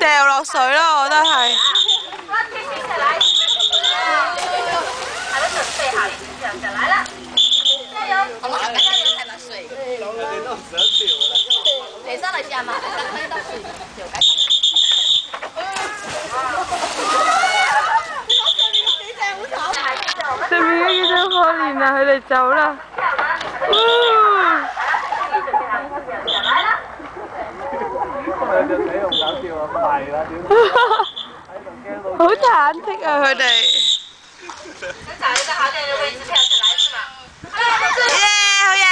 掉落水咯，我都得係。好，下。面好慘，佢哋走啦。好忐忑啊，佢哋。耶，好耶！